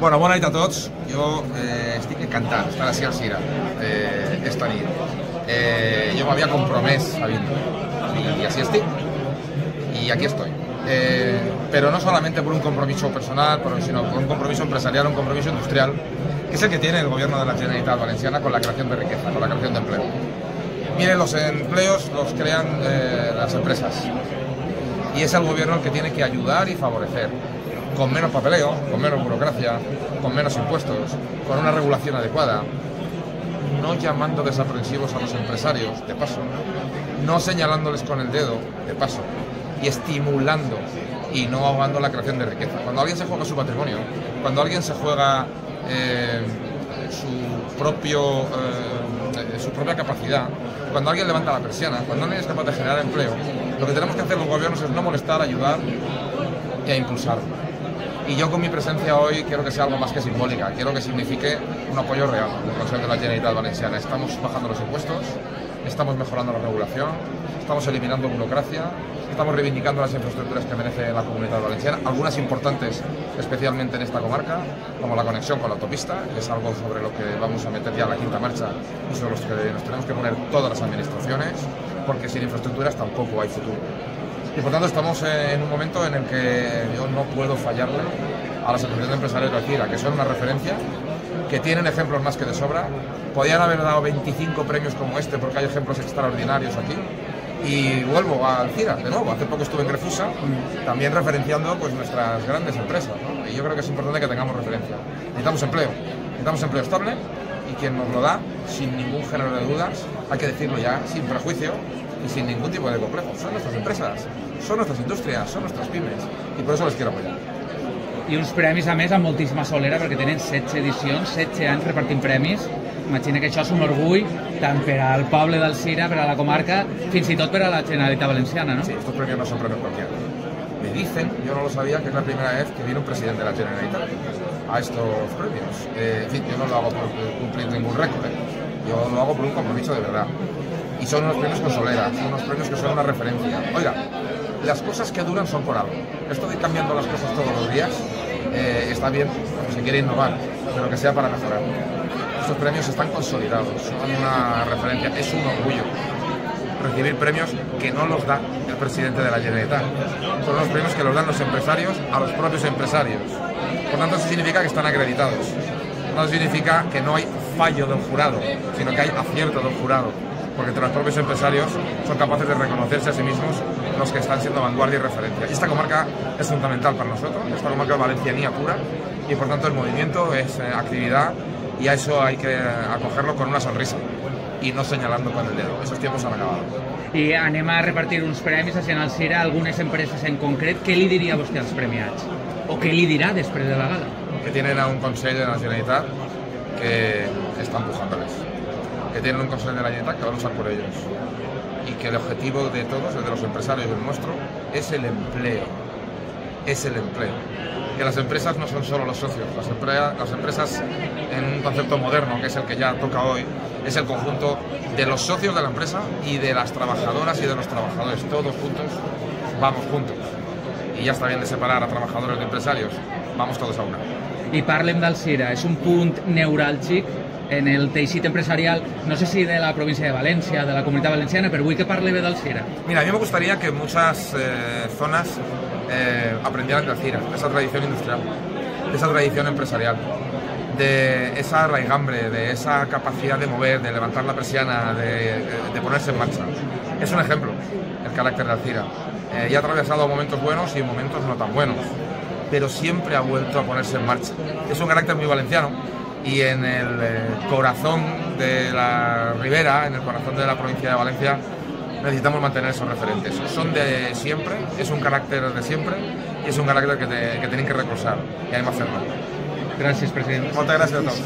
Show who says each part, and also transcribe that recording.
Speaker 1: Bueno, bona nit a tots. Jo eh, estic encantat d'estar així al Cira eh, esta nit. Eh, jo m'havia compromès a vindre y así estic. Aquí estoy. Eh, pero no solamente por un compromiso personal, sino por un compromiso empresarial, un compromiso industrial, que es el que tiene el gobierno de la Generalitat Valenciana con la creación de riqueza, con la creación de empleo. Miren, los empleos los crean eh, las empresas y es el gobierno el que tiene que ayudar y favorecer con menos papeleo, con menos burocracia, con menos impuestos, con una regulación adecuada, no llamando desaprensivos a los empresarios, de paso, no señalándoles con el dedo, de paso, y estimulando y no ahogando la creación de riqueza. Cuando alguien se juega su patrimonio, cuando alguien se juega eh, eh, su propia capacidad, cuando alguien levanta la persiana, cuando alguien es capaz de generar empleo, lo que tenemos que hacer los gobiernos es no molestar, ayudar y a impulsar. Y yo con mi presencia hoy quiero que sea algo más que simbólica, quiero que signifique un apoyo real del Consejo de la Generalitat Valenciana. Estamos bajando los impuestos, estamos mejorando la regulación, estamos eliminando burocracia, estamos reivindicando las infraestructuras que merece la comunidad valenciana, algunas importantes especialmente en esta comarca, como la conexión con la autopista, que es algo sobre lo que vamos a meter ya la quinta marcha y sobre lo que nos tenemos que poner todas las administraciones, porque sin infraestructuras tampoco hay futuro. Y por tanto estamos en un momento en el que yo no puedo fallarle a la Asociación de Empresarios de Alcira, que son una referencia, que tienen ejemplos más que de sobra. Podían haber dado 25 premios como este porque hay ejemplos extraordinarios aquí. Y vuelvo a Alcira, de nuevo, hace poco estuve en Grefusa, también referenciando pues, nuestras grandes empresas. Y yo creo que es importante que tengamos referencia. Necesitamos empleo, necesitamos empleo estable y quien nos lo da, sin ningún género de dudas, hay que decirlo ya, sin prejuicio y sin ningún tipo de complejo. Son nuestras empresas, son nuestras industrias, son nuestras pymes y por eso les quiero apoyar.
Speaker 2: I uns premis, a més, amb moltíssima solera, perquè tenen 16 edicions, 16 anys repartint premis. Imagina que això és un orgull tant per al poble del Cira, per a la comarca, fins i tot per a la Generalitat Valenciana, no?
Speaker 1: Sí, estos premios no son premios cualquiera. Me dicen, yo no lo sabía, que es la primera vez que viene un presidente de la Generalitat a estos premios. Eh, en fin, yo no lo hago por cumplir ningún récord, ¿eh? yo lo hago por un compromiso de verdad. Y son unos premios con solera, son unos premios que son una referencia. Oiga, las cosas que duran son por algo. Esto de cambiando las cosas todos los días eh, está bien, se quiere innovar, pero que sea para mejorar. Estos premios están consolidados, son una referencia, es un orgullo recibir premios que no los da el presidente de la Generalitat. Son los premios que los dan los empresarios a los propios empresarios. Por tanto, eso significa que están acreditados. No significa que no hay fallo del jurado, sino que hay acierto del jurado porque entre los propios empresarios son capaces de reconocerse a sí mismos los que están siendo vanguardia y referencia. Y esta comarca es fundamental para nosotros, esta comarca es valencianía pura y por tanto el movimiento es eh, actividad y a eso hay que acogerlo con una sonrisa y no señalando con el dedo. Esos tiempos han acabado.
Speaker 2: I anem a repartir uns premis a el Cira a algunes empreses en concret. Què li diria vostè als premiats? O què li dirà després de la gala?
Speaker 1: Que tienen a un Consell de la Generalitat que está empujándoles. Que tienen un Consejo de la Generalitat que va a luchar por ellos. Y que el objetivo de todos, el de los empresarios y el nuestro, es el empleo. Es el empleo. Que las empresas no son solo los socios, las, emplea- las empresas en un concepto moderno, que es el que ya toca hoy, es el conjunto de los socios de la empresa y de las trabajadoras y de los trabajadores. Todos juntos, vamos juntos. Y ya está bien de separar a trabajadores de empresarios, vamos todos a una.
Speaker 2: I parlem del Cira, és un punt neuràlgic en el teixit empresarial, no sé si de la província de València, de la comunitat valenciana, però vull que parli bé del Cira.
Speaker 1: Mira, a mí me gustaría que muchas eh, zonas eh, aprendieran de Alcira, de esa tradición industrial, de esa tradición empresarial, de esa raigambre, de esa capacidad de mover, de levantar la persiana, de, de ponerse en marcha. Es un ejemplo el carácter de Alcira. Eh, y ha atravesado momentos buenos y momentos no tan buenos, pero siempre ha vuelto a ponerse en marcha. Es un carácter muy valenciano y en el eh, corazón de la Ribera, en el corazón de la provincia de Valencia, necesitamos mantener esos referentes. Son de siempre, es un carácter de siempre y es un carácter que, te, que tienen que reposar y además hacerlo.
Speaker 2: Gràcies, president.
Speaker 1: Moltes gràcies a
Speaker 3: dentro.